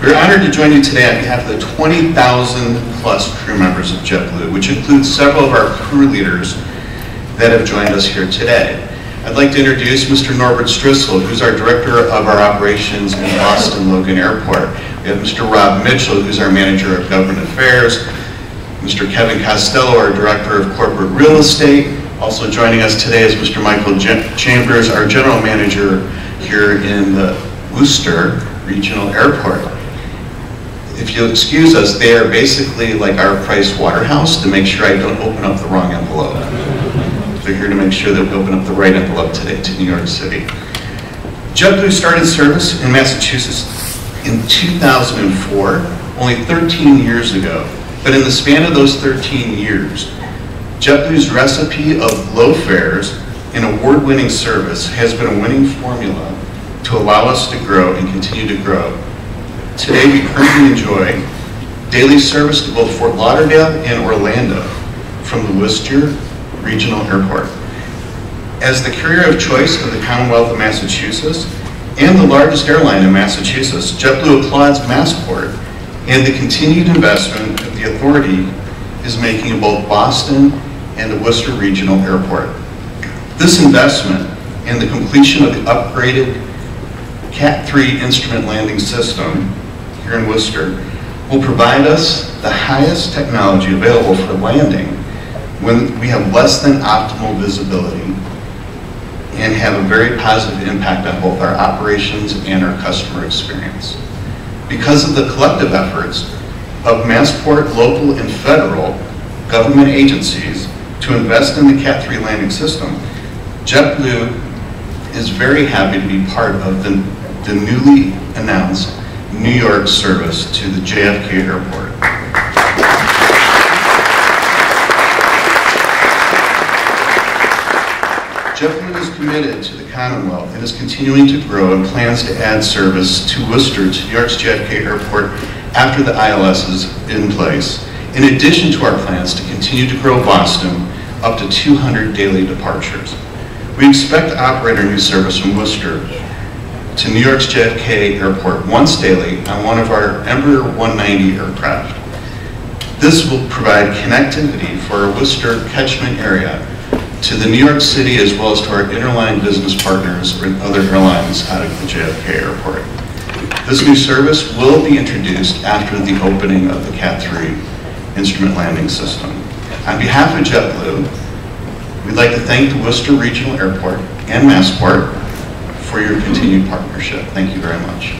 We're honored to join you today on behalf of the 20,000 plus crew members of JetBlue, which includes several of our crew leaders that have joined us here today. I'd like to introduce Mr. Norbert Strissel, who's our Director of our operations in Boston Logan Airport. We have Mr. Rob Mitchell, who's our Manager of Government Affairs, Mr. Kevin Costello, our Director of Corporate Real Estate. Also joining us today is Mr. Michael Chambers, our General Manager here in the Worcester Regional Airport. If you'll excuse us, they are basically like our Price Waterhouse to make sure I don't open up the wrong envelope. They're here to make sure that we open up the right envelope today to New York City. JetBlue started service in Massachusetts in 2004, only 13 years ago. But in the span of those 13 years, JetBlue's recipe of low fares and award-winning service has been a winning formula to allow us to grow and continue to grow. Today we currently enjoy daily service to both Fort Lauderdale and Orlando from the Worcester Regional Airport. As the carrier of choice of the Commonwealth of Massachusetts and the largest airline in Massachusetts, JetBlue applauds Massport and the continued investment that the authority is making in both Boston and the Worcester Regional Airport. This investment and the completion of the upgraded Cat 3 instrument landing system here in Worcester will provide us the highest technology available for landing when we have less than optimal visibility and have a very positive impact on both our operations and our customer experience. Because of the collective efforts of Massport, local and federal government agencies to invest in the Cat 3 landing system, JetBlue is very happy to be part of the, the newly announced New York service to the JFK airport. JetBlue is committed to the Commonwealth and is continuing to grow and plans to add service to Worcester to New York's JFK airport after the ILS is in place, in addition to our plans to continue to grow Boston up to 200 daily departures. We expect to operate our new service from Worcester to New York's JFK airport once daily on one of our Embraer 190 aircraft. This will provide connectivity for our Worcester catchment area to the New York City as well as to our interline business partners and other airlines out of the JFK airport. This new service will be introduced after the opening of the Cat 3 instrument landing system. On behalf of JetBlue, we'd like to thank the Worcester Regional Airport and Massport for your continued partnership. Thank you very much.